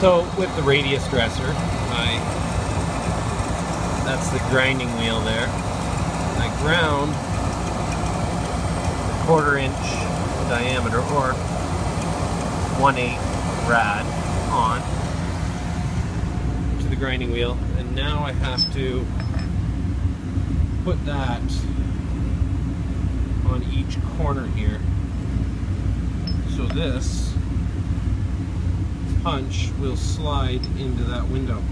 So with the radius dresser, I that's the grinding wheel there. I ground a quarter inch diameter or one eighth rad on to the grinding wheel, and now I have to put that on each corner here. So this punch will slide into that window.